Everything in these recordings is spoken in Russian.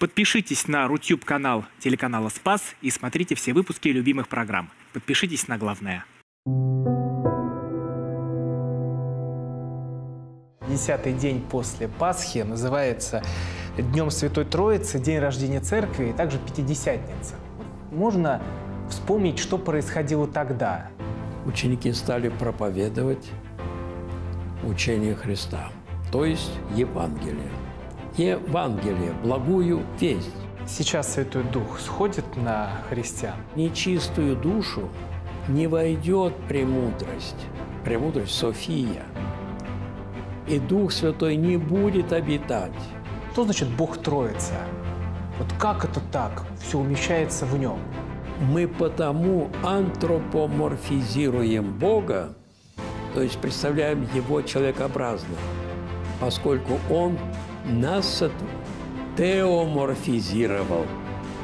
Подпишитесь на Рутюб-канал телеканала «Спас» и смотрите все выпуски любимых программ. Подпишитесь на главное. Десятый день после Пасхи называется Днем Святой Троицы, день рождения Церкви и также Пятидесятница. Можно вспомнить, что происходило тогда. Ученики стали проповедовать учение Христа, то есть Евангелие. Евангелие, благую весть. Сейчас Святой Дух сходит на христиан. Нечистую душу не войдет премудрость, премудрость София. И Дух Святой не будет обитать. Что значит Бог Троица? Вот как это так? Все умещается в нем. Мы потому антропоморфизируем Бога, то есть представляем Его человекообразно, поскольку Он нас теоморфизировал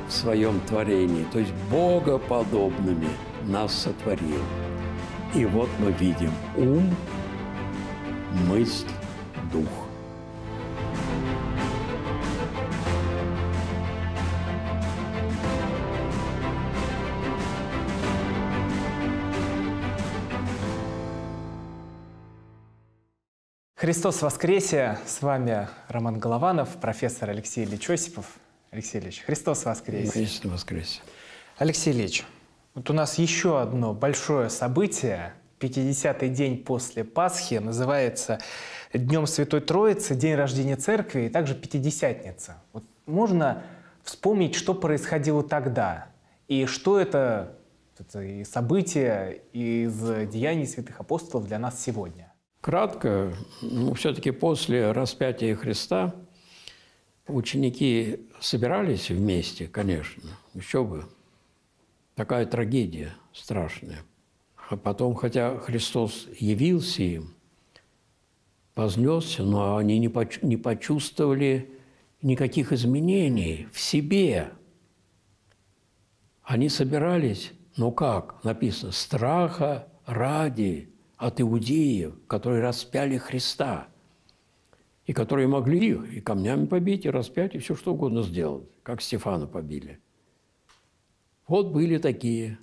в своем творении, то есть богоподобными нас сотворил. И вот мы видим ум, мысль, дух. Христос воскресе! С вами Роман Голованов, профессор Алексей Ильич Осипов. Алексей Ильич, Христос воскресе! Христос воскресе! Алексей Ильич, вот у нас еще одно большое событие, 50-й день после Пасхи, называется Днем Святой Троицы, день рождения Церкви и также Пятидесятница. Вот можно вспомнить, что происходило тогда, и что это, это и события из деяний святых апостолов для нас сегодня. Кратко, ну, все-таки после распятия Христа ученики собирались вместе, конечно, еще бы. Такая трагедия страшная. А потом, хотя Христос явился им, вознесся, но они не, поч не почувствовали никаких изменений в себе. Они собирались, но как? Написано, страха ради – от иудеев, которые распяли Христа, и которые могли их и камнями побить, и распять, и все что угодно сделать, как Стефана побили. Вот были такие,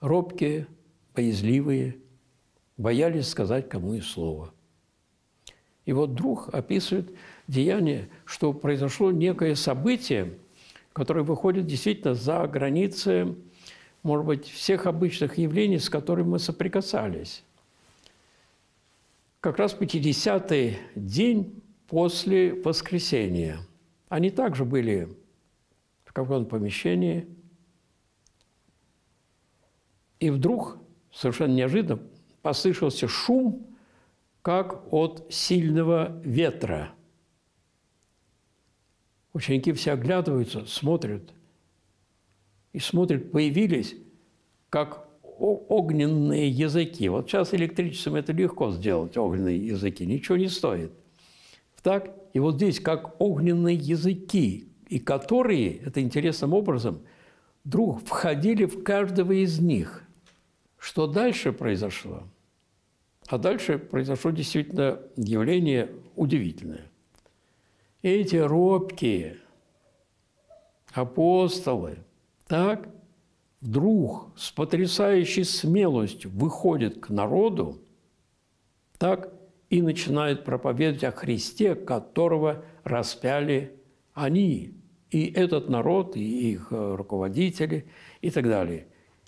робкие, боязливые, боялись сказать кому и слово. И вот друг описывает деяние, что произошло некое событие, которое выходит действительно за границы, может быть, всех обычных явлений, с которыми мы соприкасались как раз 50-й день после воскресения. Они также были в каком-то помещении. И вдруг, совершенно неожиданно, послышался шум, как от сильного ветра. Ученики все оглядываются, смотрят. И смотрят, появились, как огненные языки. Вот сейчас электричеством это легко сделать, огненные языки, ничего не стоит. Так? И вот здесь как огненные языки, и которые, это интересным образом, вдруг входили в каждого из них. Что дальше произошло? А дальше произошло действительно явление удивительное. Эти робкие апостолы, так, вдруг с потрясающей смелостью выходит к народу, так и начинает проповедовать о Христе, которого распяли они, и этот народ, и их э, руководители, и так далее.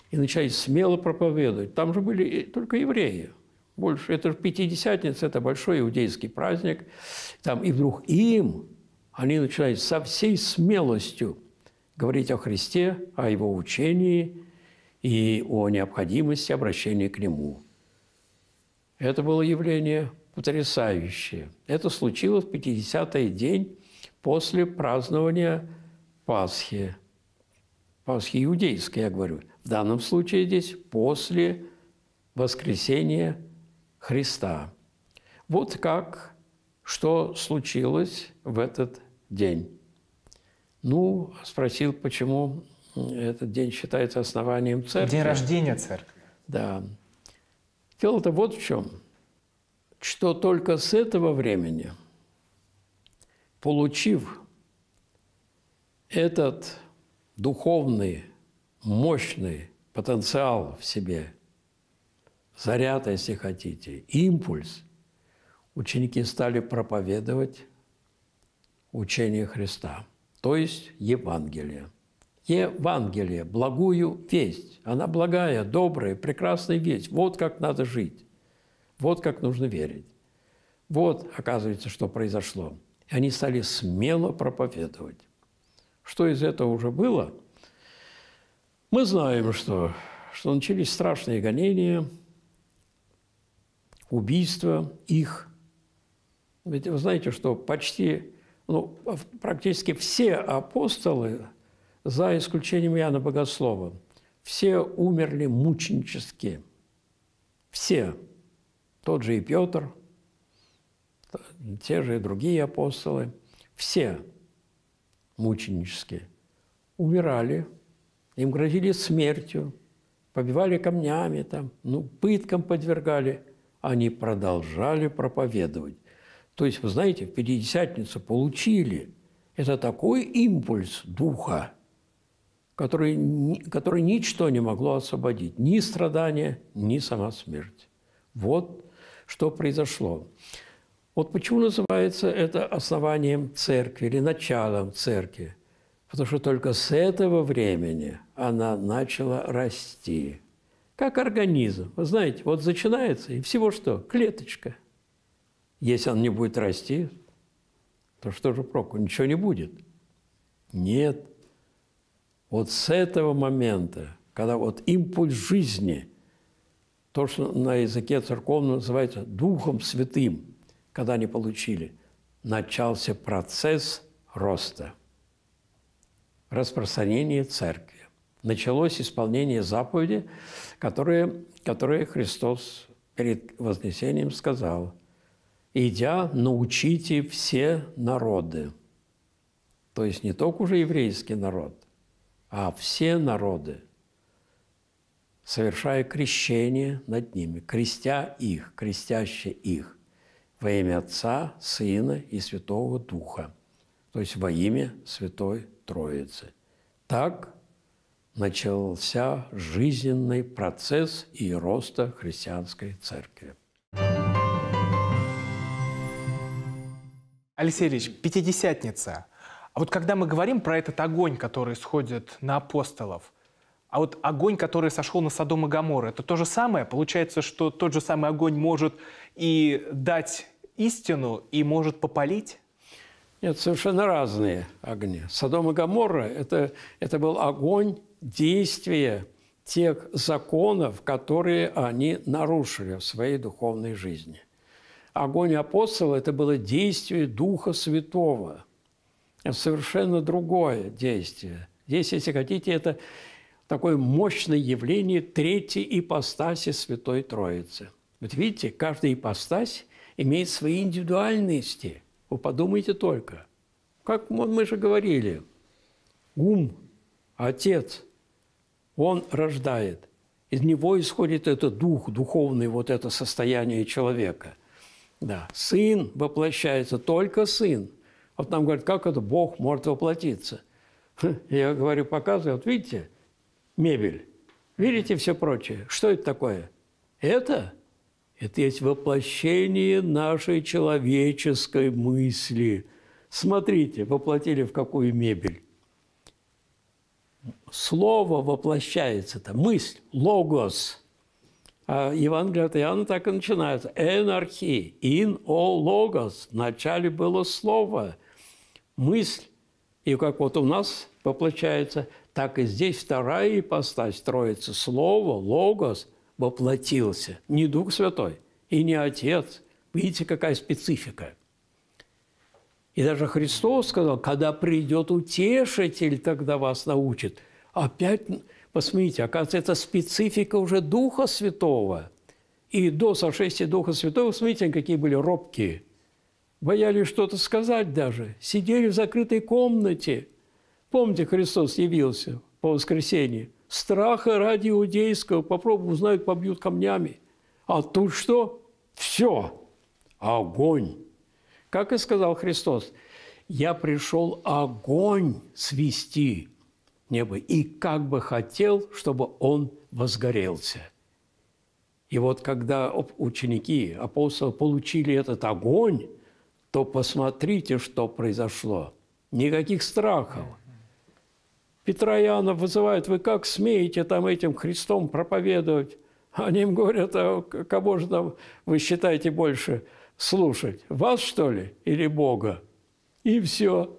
И начинает смело проповедовать. Там же были только евреи. Больше. Это же Пятидесятница, это большой иудейский праздник. Там, и вдруг им они начинают со всей смелостью говорить о Христе, о Его учении и о необходимости обращения к Нему. Это было явление потрясающее. Это случилось в 50-й день после празднования Пасхи. Пасхи иудейской, я говорю. В данном случае здесь после воскресения Христа. Вот как, что случилось в этот день. Ну, спросил, почему этот день считается основанием церкви. День рождения церкви. Да. Дело-то вот в чем, что только с этого времени, получив этот духовный, мощный потенциал в себе, заряд, если хотите, импульс, ученики стали проповедовать учение Христа, то есть Евангелие. Евангелие, благую весть. Она благая, добрая, прекрасная весть. Вот как надо жить. Вот как нужно верить. Вот, оказывается, что произошло. И они стали смело проповедовать. Что из этого уже было? Мы знаем, что, что начались страшные гонения, убийства их. Ведь вы знаете, что почти, ну, практически все апостолы, за исключением Иоанна Богослова, все умерли мученически. Все. Тот же и Петр, те же и другие апостолы, все мученически умирали, им грозили смертью, побивали камнями, там, ну, пыткам подвергали. Они продолжали проповедовать. То есть, вы знаете, в Пятидесятницу получили это такой импульс духа, который, который ничто не могло освободить, ни страдания, ни сама смерть. Вот что произошло. Вот почему называется это основанием церкви или началом церкви? Потому что только с этого времени она начала расти. Как организм. Вы знаете, вот начинается, и всего что? Клеточка. Если он не будет расти, то что же проку? Ничего не будет. Нет. Вот с этого момента, когда вот импульс жизни, то, что на языке церковном называется Духом Святым – когда они получили, начался процесс роста, распространения церкви. Началось исполнение заповеди, которые, которые Христос перед Вознесением сказал, «Идя, научите все народы». То есть не только уже еврейский народ, а все народы, совершая крещение над ними, крестя их, крестяще их во имя Отца, Сына и Святого Духа, то есть во имя Святой Троицы. Так начался жизненный процесс и роста христианской церкви. Алексей Ильич, Пятидесятница. А вот когда мы говорим про этот огонь, который сходит на апостолов, а вот огонь, который сошел на Содом и Гамор, это то же самое? Получается, что тот же самый огонь может и дать истину и может попалить? Нет, совершенно разные огни. Содом и Гоморра это, – это был огонь действия тех законов, которые они нарушили в своей духовной жизни. Огонь апостола – это было действие Духа Святого. Это совершенно другое действие. Здесь, если хотите, это такое мощное явление третьей ипостаси Святой Троицы. Вот видите, каждая ипостась имеет свои индивидуальности. Вы подумайте только. Как мы же говорили, ум, отец, он рождает. Из него исходит этот дух, духовный вот это состояние человека. Да. Сын воплощается, только сын. Вот нам говорят, как это Бог может воплотиться? Я говорю, показываю, вот видите, мебель, видите все прочее. Что это такое? Это это есть воплощение нашей человеческой мысли. Смотрите, воплотили в какую мебель. Слово воплощается, это мысль, логос. А Евангелие от Иоанна так и начинается. Энархи, ин о логос. Вначале было слово, мысль. И как вот у нас воплощается, так и здесь вторая ипостась троица. Слово, логос – воплотился. Не Дух Святой и не Отец. Видите, какая специфика. И даже Христос сказал, когда придет утешитель, тогда вас научит. Опять, посмотрите, оказывается, это специфика уже Духа Святого. И до сошествия Духа Святого, смотрите, какие были робкие. Боялись что-то сказать даже. Сидели в закрытой комнате. Помните, Христос явился по воскресенье – Страха ради иудейского. Попробуй узнают, побьют камнями. А тут что? Все. Огонь. Как и сказал Христос, я пришел огонь свести небо, и как бы хотел, чтобы он возгорелся. И вот когда ученики, апостолы получили этот огонь, то посмотрите, что произошло. Никаких страхов. Петра и Иоанна вызывают, вы как смеете там этим Христом проповедовать? Они им говорят, а кого же там вы считаете больше слушать? Вас, что ли, или Бога? И все.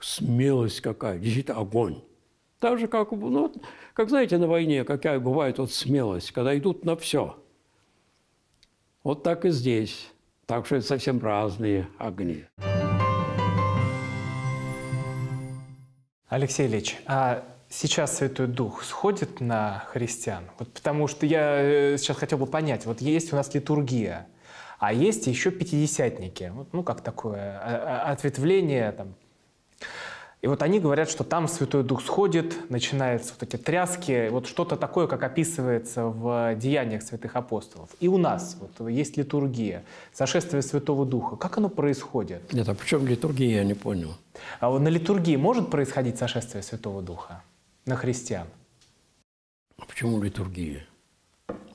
Смелость какая, действительно огонь. Так же, как, ну, как знаете, на войне, какая бывает вот смелость, когда идут на все. Вот так и здесь. Так что это совсем разные огни. Алексей Ильич, а сейчас Святой Дух сходит на христиан? Вот потому что я э, сейчас хотел бы понять, вот есть у нас литургия, а есть еще пятидесятники. Ну, как такое а, а, ответвление там, и вот они говорят, что там Святой Дух сходит, начинаются вот эти тряски, вот что-то такое, как описывается в деяниях святых апостолов. И у нас вот есть литургия, сошествие Святого Духа. Как оно происходит? Нет, а почему литургия, я не понял. А вот на литургии может происходить сошествие Святого Духа на христиан? А почему литургия?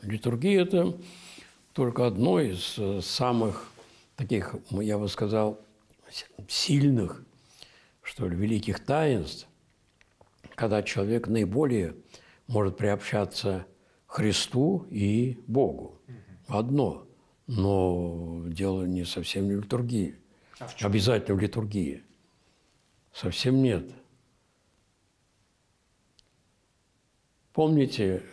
Литургия – это только одно из э, самых таких, я бы сказал, сильных что ли, великих таинств, когда человек наиболее может приобщаться Христу и Богу. Одно. Но дело не совсем в литургии. А в Обязательно в литургии. Совсем нет. Помните,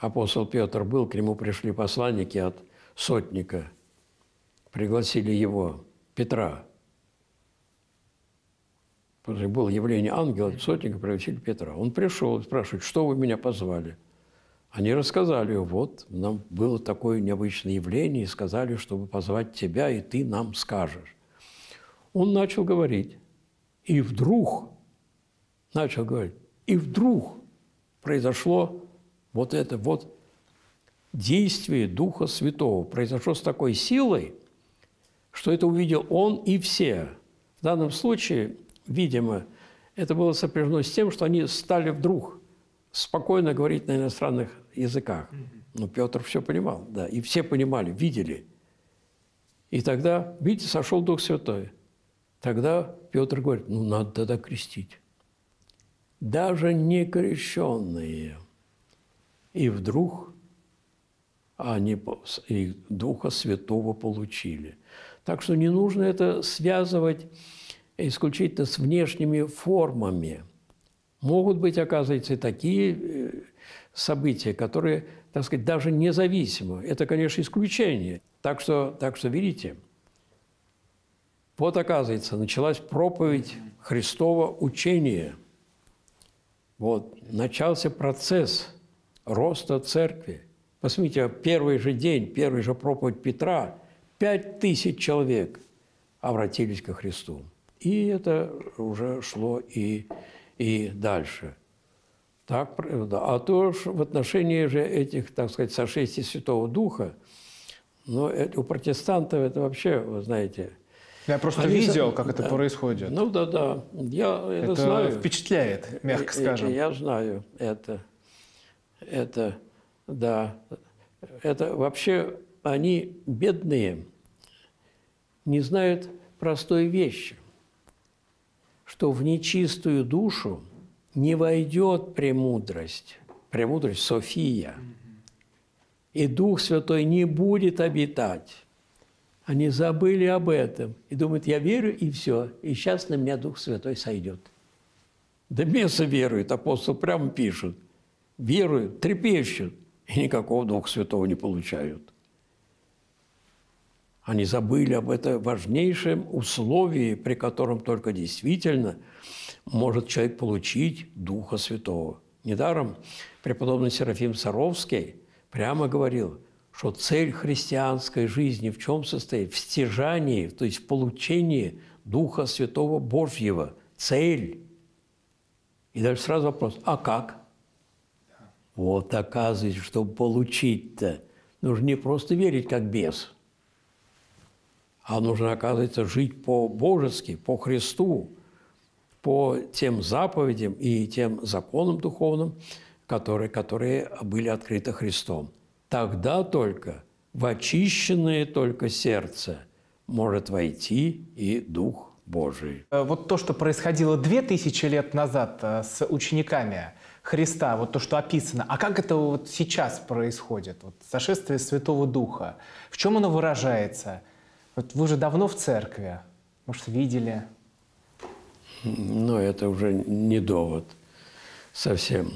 апостол Петр был, к нему пришли посланники от сотника, пригласили его, Петра, было явление ангела, сотника пригласили Петра. Он пришел и спрашивает, что вы меня позвали? Они рассказали, вот, нам было такое необычное явление, и сказали, чтобы позвать тебя, и ты нам скажешь. Он начал говорить, и вдруг, начал говорить, и вдруг произошло вот это вот действие Духа Святого. Произошло с такой силой, что это увидел он и все. В данном случае видимо, это было сопряжено с тем, что они стали вдруг спокойно говорить на иностранных языках. Но Петр все понимал, да, и все понимали, видели. И тогда, видите, сошел Дух Святой. Тогда Петр говорит, ну, надо тогда крестить. Даже не крещенные. И вдруг они и Духа Святого получили. Так что не нужно это связывать исключительно с внешними формами. Могут быть, оказывается, и такие э, события, которые, так сказать, даже независимы. Это, конечно, исключение. Так что, так что видите, вот, оказывается, началась проповедь Христова учения. Вот, начался процесс роста церкви. Посмотрите, первый же день, первый же проповедь Петра, пять тысяч человек обратились ко Христу. И это уже шло и, и дальше. Так, а то в отношении же этих, так сказать, сошествий Святого Духа, ну, это, у протестантов это вообще, вы знаете... Я просто они, видел, как это происходит. Ну да, да. Я это, это знаю. впечатляет, мягко скажем. Я, я знаю это. Это, да. Это вообще они бедные, не знают простой вещи что в нечистую душу не войдет премудрость, премудрость София, и Дух Святой не будет обитать. Они забыли об этом и думают, я верю, и все, и сейчас на меня Дух Святой сойдет. Да место верует, апостол прямо пишет. Веруют, трепещут, и никакого Духа Святого не получают. Они забыли об этом важнейшем условии, при котором только действительно может человек получить Духа Святого. Недаром преподобный Серафим Саровский прямо говорил, что цель христианской жизни в чем состоит? В стяжании, то есть в получении Духа Святого Божьего. Цель. И дальше сразу вопрос, а как? Вот оказывается, чтобы получить-то, нужно не просто верить как бес – а нужно, оказывается, жить по-божески, по Христу, по тем заповедям и тем законам духовным, которые, которые были открыты Христом. Тогда только в очищенное только сердце может войти и Дух Божий. Э, вот то, что происходило две тысячи лет назад э, с учениками Христа, вот то, что описано, а как это вот сейчас происходит? Вот сошествие Святого Духа, в чем оно выражается? Вот вы же давно в церкви, может, видели? Но это уже не довод совсем.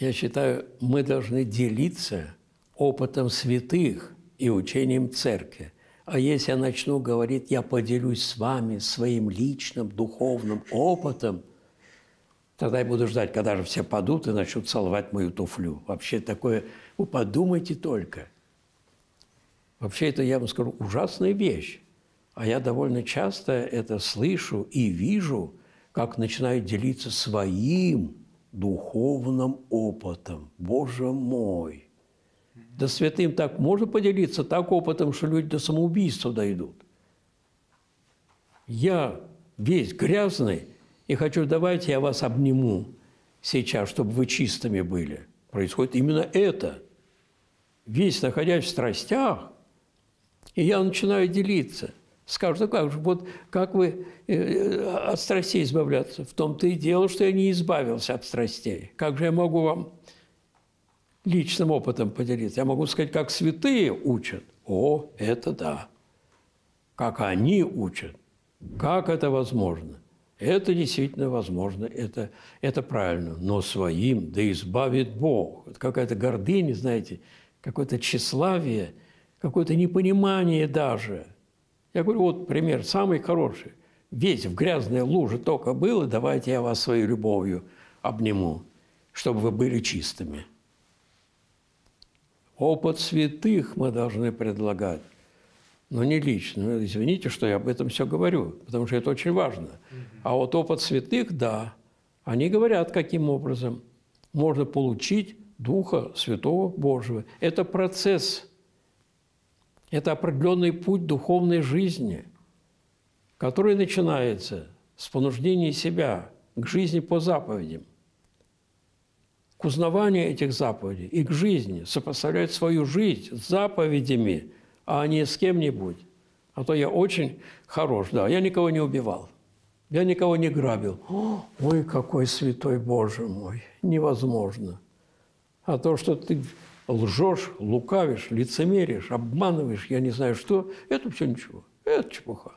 Я считаю, мы должны делиться опытом святых и учением церкви. А если я начну говорить, я поделюсь с вами своим личным духовным опытом, тогда я буду ждать, когда же все падут и начнут целовать мою туфлю. Вообще такое, вы подумайте только. Вообще это, я вам скажу, ужасная вещь. А я довольно часто это слышу и вижу, как начинают делиться своим духовным опытом. Боже мой! Да святым так можно поделиться так опытом, что люди до самоубийства дойдут. Я весь грязный и хочу, давайте я вас обниму сейчас, чтобы вы чистыми были. Происходит именно это. Весь находясь в страстях, и я начинаю делиться. Скажут, ну как же, вот как вы э, от страстей избавляться? В том-то и дело, что я не избавился от страстей. Как же я могу вам личным опытом поделиться. Я могу сказать, как святые учат. О, это да. Как они учат. Как это возможно? Это действительно возможно, это, это правильно. Но своим да избавит Бог. Это какая-то гордыня, знаете, какое-то тщеславие, какое-то непонимание даже. Я говорю, вот пример самый хороший. Весь в грязной луже только было, давайте я вас своей любовью обниму, чтобы вы были чистыми – Опыт святых мы должны предлагать. Но не лично. Извините, что я об этом все говорю, потому что это очень важно. А вот опыт святых, да, они говорят, каким образом можно получить Духа Святого Божьего. Это процесс, это определенный путь духовной жизни, который начинается с понуждения себя к жизни по заповедям к узнаванию этих заповедей и к жизни, сопоставлять свою жизнь с заповедями, а не с кем-нибудь. А то я очень хорош, да, я никого не убивал, я никого не грабил. ой, какой святой Боже мой, невозможно. А то, что ты лжешь, лукавишь, лицемеришь, обманываешь, я не знаю что, это все ничего, это чепуха.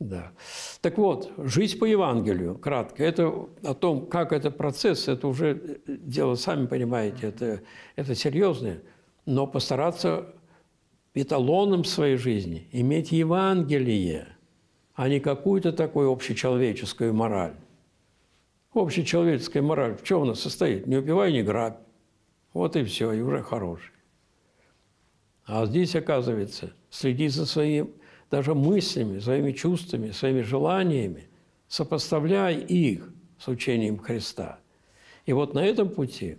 Да. Так вот, жизнь по Евангелию, кратко, это о том, как это процесс, это уже дело, сами понимаете, это, это серьезное, но постараться эталоном своей жизни иметь Евангелие, а не какую-то такую общечеловеческую мораль. Общечеловеческая мораль в чем она состоит? Не убивай, не грабь. Вот и все, и уже хороший. А здесь, оказывается, следи за своим даже мыслями, своими чувствами, своими желаниями, сопоставляя их с учением Христа. И вот на этом пути,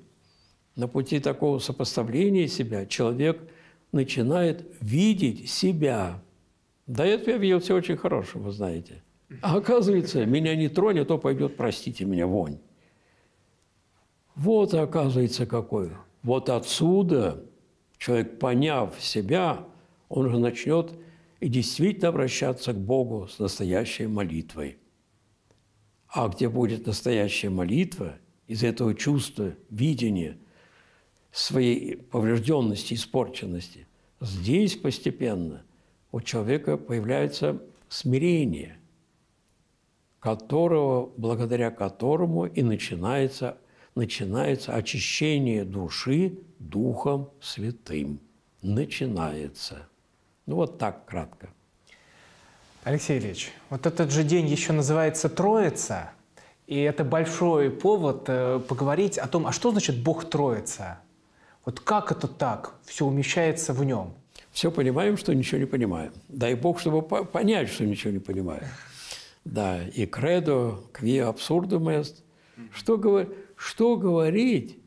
на пути такого сопоставления себя, человек начинает видеть себя. До этого я видел все очень хорошее, вы знаете. А оказывается, меня не тронет, то пойдет, простите меня, вонь. Вот, оказывается, какой. Вот отсюда человек, поняв себя, он же начнет и действительно обращаться к Богу с настоящей молитвой. А где будет настоящая молитва, из этого чувства, видения своей поврежденности, испорченности, здесь постепенно у человека появляется смирение, которого, благодаря которому и начинается, начинается очищение души Духом Святым. Начинается. Ну вот так кратко. Алексей Ильич, вот этот же день еще называется Троица, и это большой повод э, поговорить о том, а что значит Бог Троица? Вот как это так? Все умещается в нем. Все понимаем, что ничего не понимаем. Дай Бог, чтобы понять, что ничего не понимаем. Да, и кредо, кви абсурдум эст. Что, говор... что говорить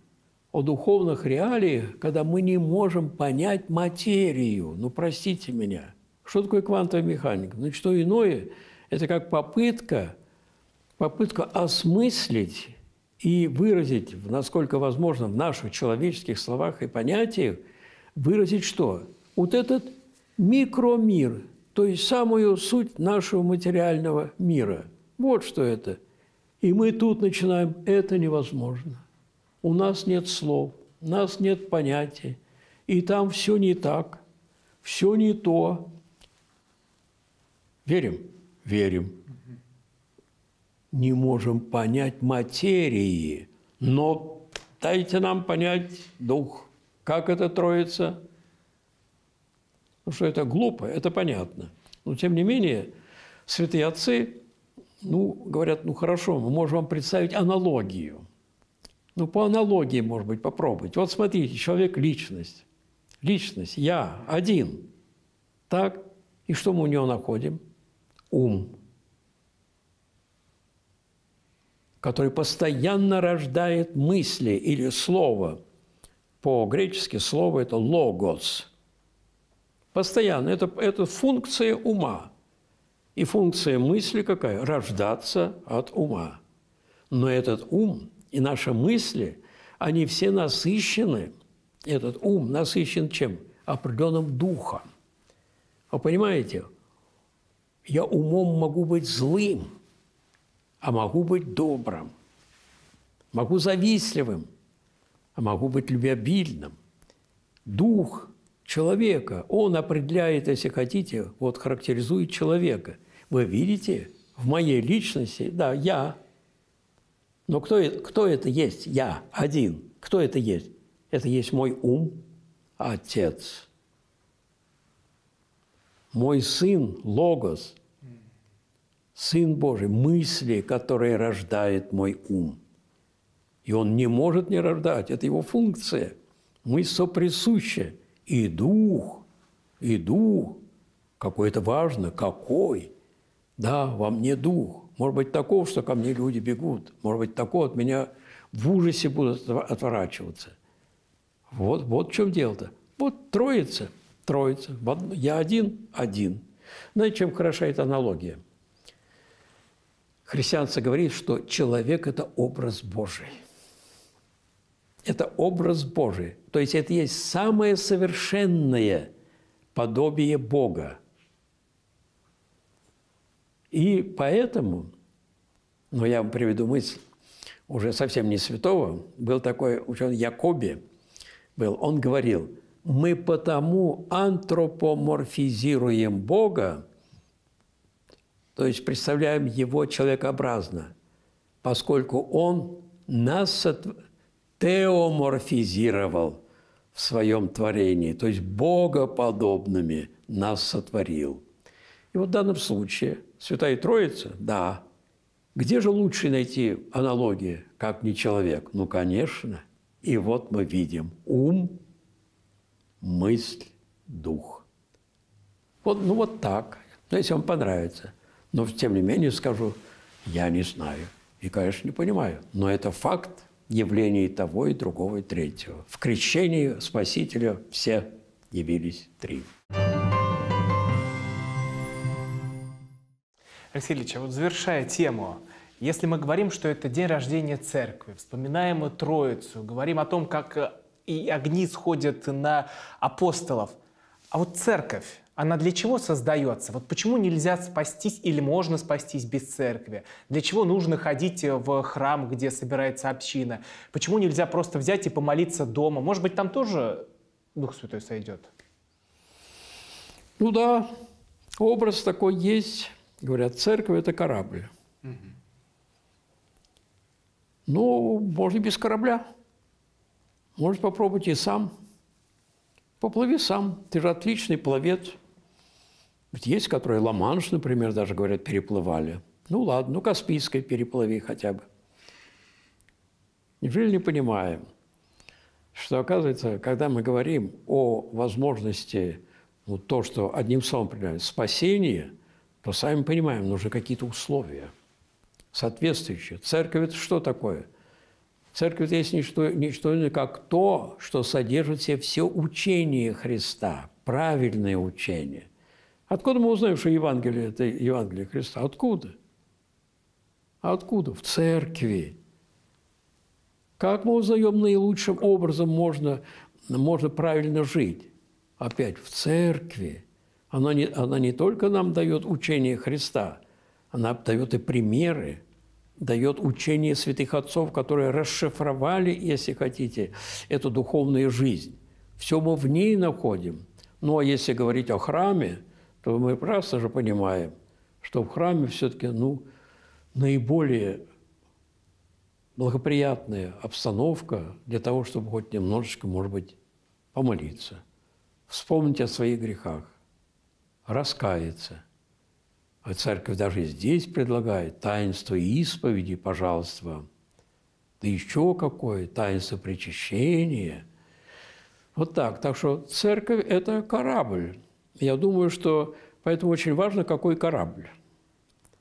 о духовных реалиях, когда мы не можем понять материю. Ну, простите меня. Что такое квантовая механика? Ну, что иное – это как попытка, попытка осмыслить и выразить, насколько возможно, в наших человеческих словах и понятиях, выразить что? Вот этот микромир, то есть самую суть нашего материального мира. Вот что это. И мы тут начинаем, это невозможно. У нас нет слов, у нас нет понятий, и там все не так, все не то. Верим? Верим не можем понять материи, но дайте нам понять дух. Как это троится? Ну, что это глупо, это понятно. Но, тем не менее, святые отцы, ну, говорят, ну, хорошо, мы можем вам представить аналогию. Ну, по аналогии, может быть, попробовать. Вот смотрите, человек – личность. Личность, я, один. Так? И что мы у него находим? Ум. который постоянно рождает мысли или слово. По-гречески слово – это «логос». Постоянно. Это, это функция ума. И функция мысли какая? Рождаться от ума. Но этот ум и наши мысли, они все насыщены, этот ум насыщен чем? Определенным духом. Вы понимаете? Я умом могу быть злым – а могу быть добрым, могу завистливым, а могу быть любвеобильным. Дух человека, он определяет, если хотите, вот характеризует человека. Вы видите, в моей личности, да, я. Но кто, кто это есть? Я один. Кто это есть? Это есть мой ум, Отец. Мой сын, Логос, Сын Божий, мысли, которые рождает мой ум. И он не может не рождать, это его функция. Мы соприсущи. И дух, и дух. Какой-то важно, какой. Да, во мне дух. Может быть, таков, что ко мне люди бегут. Может быть, такой от меня в ужасе будут отворачиваться. Вот, вот в чем дело-то. Вот троица, троица. Я один, один. Знаете, чем хороша эта аналогия – христианство говорит, что человек – это образ Божий. Это образ Божий. То есть это есть самое совершенное подобие Бога. И поэтому, ну я вам приведу мысль, уже совсем не святого, был такой ученый Якоби, был, он говорил, мы потому антропоморфизируем Бога, то есть представляем его человекообразно, поскольку он нас теоморфизировал в своем творении, то есть богоподобными нас сотворил. И вот в данном случае Святая Троица, да, где же лучше найти аналогии, как не человек? Ну, конечно. И вот мы видим ум, мысль, дух. Вот, ну вот так. Ну, если вам понравится. Но, тем не менее, скажу, я не знаю. И, конечно, не понимаю. Но это факт явлений того и другого и третьего. В крещении Спасителя все явились три. Алексей Ильич, а вот завершая тему, если мы говорим, что это день рождения церкви, вспоминаем Троицу, говорим о том, как э, и огни сходят на апостолов, а вот церковь, она для чего создается? Вот почему нельзя спастись или можно спастись без церкви? Для чего нужно ходить в храм, где собирается община? Почему нельзя просто взять и помолиться дома? Может быть, там тоже Дух Святой сойдет? Ну да, образ такой есть. Говорят, церковь – это корабль. Угу. Ну, можно без корабля. Может попробовать и сам. Поплыви сам. Ты же отличный пловец. Ведь есть, которые Ла-Манш, например, даже, говорят, переплывали. Ну ладно, ну Каспийской переплыви хотя бы. Неужели не понимаем, что, оказывается, когда мы говорим о возможности, ну, то, что одним словом определяем, спасение, то сами понимаем, нужны какие-то условия соответствующие. Церковь – это что такое? Церковь – есть ничто, ничто иное, как то, что содержит в себе все учение Христа, правильное учение – Откуда мы узнаем, что Евангелие – это Евангелие Христа? Откуда? Откуда? В церкви. Как мы узнаем наилучшим образом можно, можно правильно жить? Опять в церкви. Она не, она не только нам дает учение Христа, она дает и примеры, дает учение святых отцов, которые расшифровали, если хотите, эту духовную жизнь. Все мы в ней находим. Ну, а если говорить о храме, то мы просто же понимаем, что в храме все-таки, ну, наиболее благоприятная обстановка для того, чтобы хоть немножечко, может быть, помолиться, вспомнить о своих грехах, раскаяться. А церковь даже здесь предлагает таинство исповеди, пожалуйста, да еще какое таинство причащения. Вот так. Так что церковь – это корабль. Я думаю, что поэтому очень важно, какой корабль.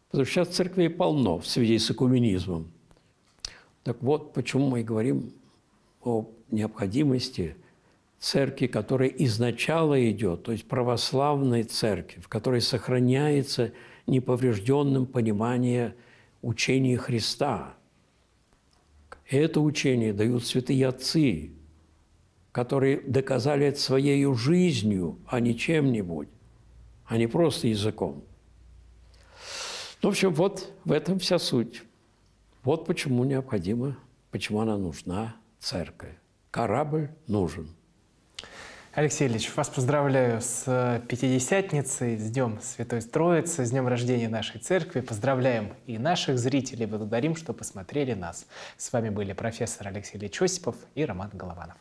Потому что сейчас церквей полно в связи с экуменизмом. Так вот, почему мы и говорим о необходимости церкви, которая изначала идет, то есть православной церкви, в которой сохраняется неповрежденным понимание учения Христа. Это учение дают святые отцы, которые доказали это своей жизнью, а не чем-нибудь, а не просто языком. Ну, в общем, вот в этом вся суть. Вот почему необходимо, почему она нужна, церковь. Корабль нужен. Алексей Ильич, вас поздравляю с Пятидесятницей, с Днем Святой Троицы, с днем рождения нашей церкви. Поздравляем и наших зрителей, благодарим, что посмотрели нас. С вами были профессор Алексей Ильич Осипов и Роман Голованов.